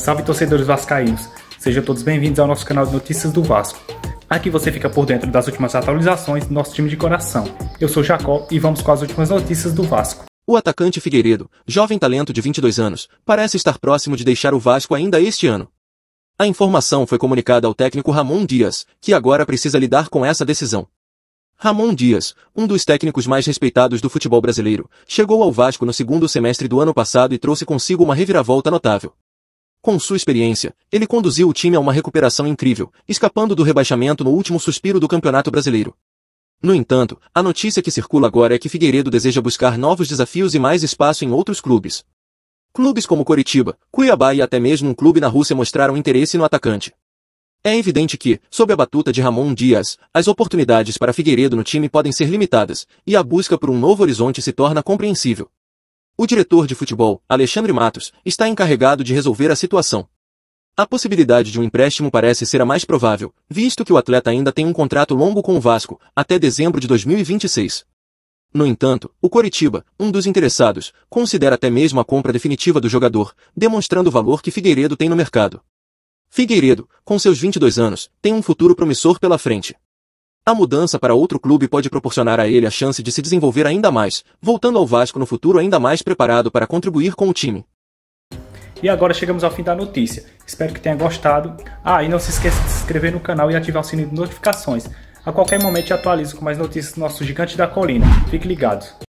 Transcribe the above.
Salve torcedores vascaínos, sejam todos bem-vindos ao nosso canal de notícias do Vasco. Aqui você fica por dentro das últimas atualizações do nosso time de coração. Eu sou Jacó e vamos com as últimas notícias do Vasco. O atacante Figueiredo, jovem talento de 22 anos, parece estar próximo de deixar o Vasco ainda este ano. A informação foi comunicada ao técnico Ramon Dias, que agora precisa lidar com essa decisão. Ramon Dias, um dos técnicos mais respeitados do futebol brasileiro, chegou ao Vasco no segundo semestre do ano passado e trouxe consigo uma reviravolta notável. Com sua experiência, ele conduziu o time a uma recuperação incrível, escapando do rebaixamento no último suspiro do Campeonato Brasileiro. No entanto, a notícia que circula agora é que Figueiredo deseja buscar novos desafios e mais espaço em outros clubes. Clubes como Coritiba, Cuiabá e até mesmo um clube na Rússia mostraram interesse no atacante. É evidente que, sob a batuta de Ramon Dias, as oportunidades para Figueiredo no time podem ser limitadas, e a busca por um novo horizonte se torna compreensível. O diretor de futebol, Alexandre Matos, está encarregado de resolver a situação. A possibilidade de um empréstimo parece ser a mais provável, visto que o atleta ainda tem um contrato longo com o Vasco, até dezembro de 2026. No entanto, o Coritiba, um dos interessados, considera até mesmo a compra definitiva do jogador, demonstrando o valor que Figueiredo tem no mercado. Figueiredo, com seus 22 anos, tem um futuro promissor pela frente. A mudança para outro clube pode proporcionar a ele a chance de se desenvolver ainda mais, voltando ao Vasco no futuro ainda mais preparado para contribuir com o time. E agora chegamos ao fim da notícia. Espero que tenha gostado. Ah, e não se esqueça de se inscrever no canal e ativar o sininho de notificações. A qualquer momento eu atualizo com mais notícias do nosso gigante da colina. Fique ligado.